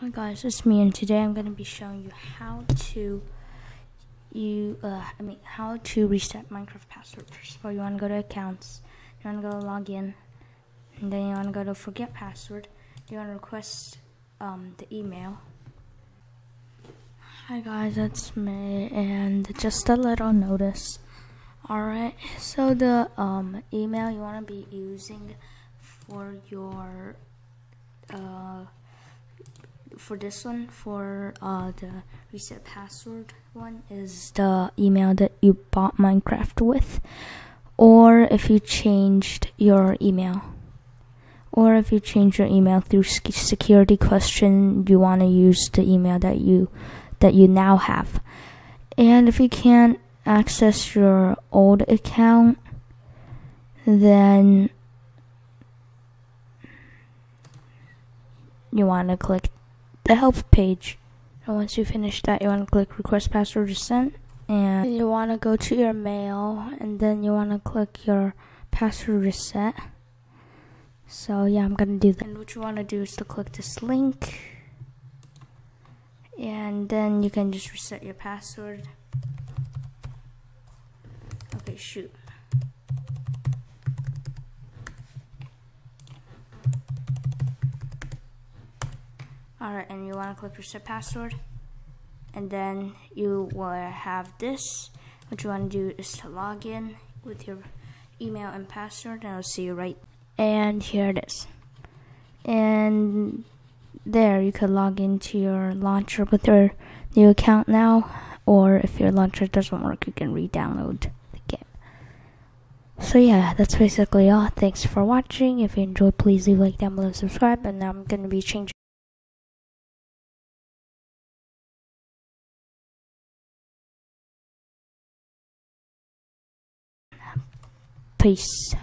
Hi guys, it's me and today I'm going to be showing you how to you uh, I mean how to reset Minecraft password. First of all, you want to go to accounts, you want to go to login, and then you want to go to forget password. You want to request um, the email. Hi guys, that's me, and just a little notice. Alright, so the um, email you want to be using for your uh, for this one, for uh, the reset password one, is the email that you bought Minecraft with, or if you changed your email, or if you change your email through security question, you want to use the email that you that you now have, and if you can't access your old account, then you want to click the help page. And once you finish that, you want to click request password sent. And you want to go to your mail and then you want to click your password reset. So yeah, I'm going to do that. And what you want to do is to click this link. And then you can just reset your password. Okay, shoot. Alright, and you want to click reset password. And then you will have this. What you want to do is to log in with your email and password, and I'll see you right. And here it is. And there you could log into your launcher with your new account now. Or if your launcher doesn't work, you can re-download the game. So yeah, that's basically all. Thanks for watching. If you enjoyed, please leave a like down below, subscribe, and now I'm going to be changing Peace.